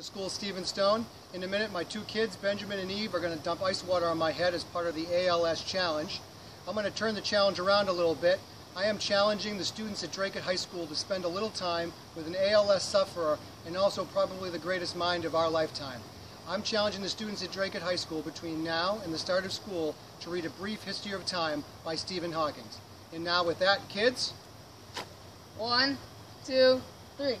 The school Steven Stone. In a minute, my two kids, Benjamin and Eve, are going to dump ice water on my head as part of the ALS challenge. I'm going to turn the challenge around a little bit. I am challenging the students at Dracut High School to spend a little time with an ALS sufferer and also probably the greatest mind of our lifetime. I'm challenging the students at Dracut High School between now and the start of school to read A Brief History of Time by Stephen Hawking. And now with that, kids, One, two, three.